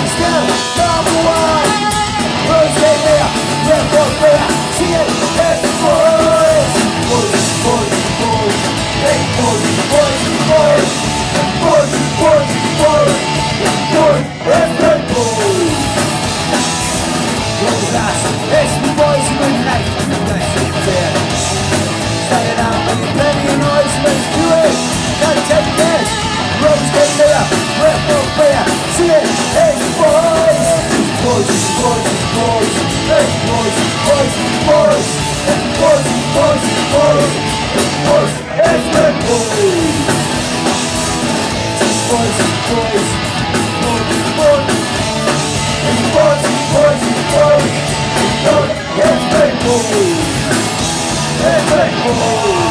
Let's go. Ei, ei, ei, ei.